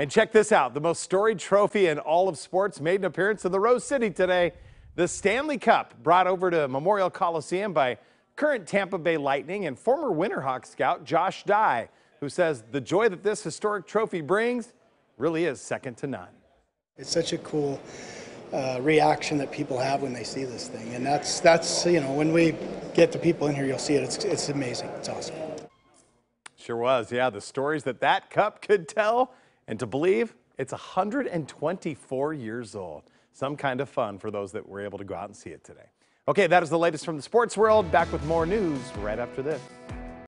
And check this out the most storied trophy in all of sports made an appearance in the Rose City today. The Stanley Cup brought over to Memorial Coliseum by current Tampa Bay Lightning and former Winterhawk scout Josh Dye, who says the joy that this historic trophy brings really is second to none. It's such a cool uh, reaction that people have when they see this thing, and that's that's you know when we get the people in here, you'll see it. It's it's amazing. It's awesome. Sure was, yeah. The stories that that cup could tell, and to believe it's 124 years old. Some kind of fun for those that were able to go out and see it today. Okay, that is the latest from the sports world. Back with more news right after this.